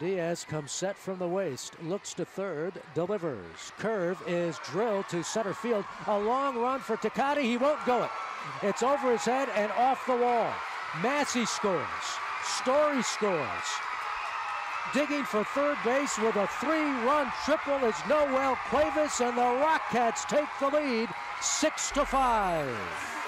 Diaz comes set from the waist, looks to third, delivers. Curve is drilled to center field. A long run for Takati. He won't go it. It's over his head and off the wall. Massey scores. Story scores. Digging for third base with a three-run triple is Noel Cuevas, and the Rock Cats take the lead, six to five.